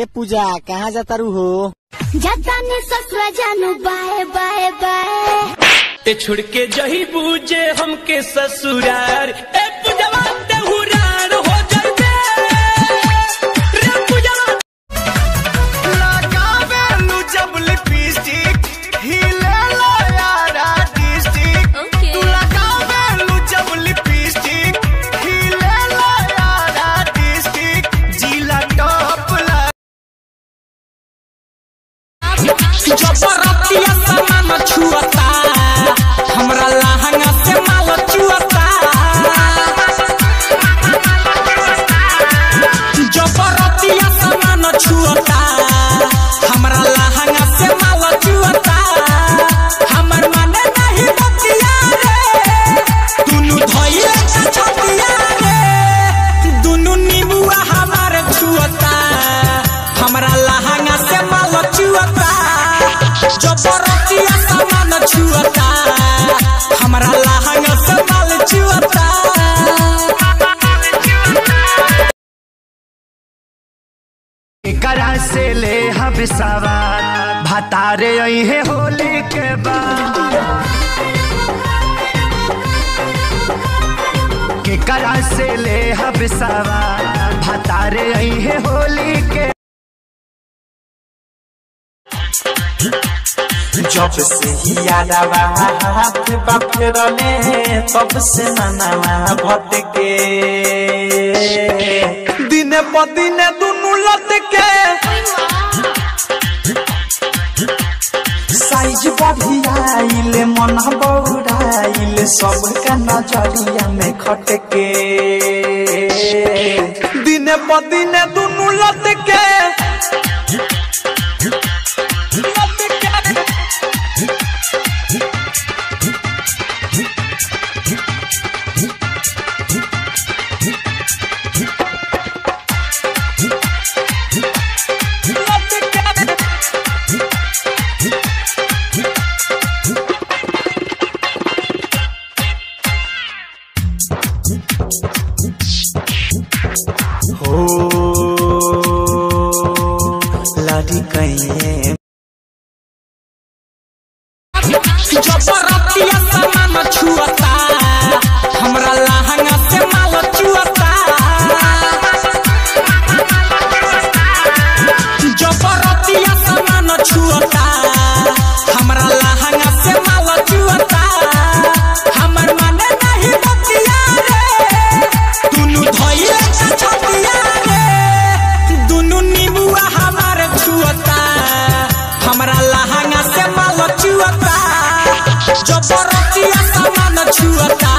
ए पूजा कहाँ जाता रू हो? जातानी ससुरा जानू बाय बाय बाय ए छुड़के जही बूझे हमके ससुरार। जबरतिया सामान छुअता हमरा लहंगा से माल छुअता जबरतिया सामान छुअता हमरा लहंगा से माल छुअता हमर माने नहीं बतिया रे। दुनु धइले का जबरतिया सामान छुअता, हमरा लहंगा से माल छुअता। एकरा से ले हब सवार भतारे है होली के बाद केकरा से ले हब सवार भतारे है होली के जब से ही यादवा हाथ बफरने तब से मनवा भटके दिन प दिन दुनु लटके साइज़ बढ़ियाइल, मन बौराइल सबका नज़रिया में खटके। दिन प दिन दुनु लटके लाडी कहिए sua.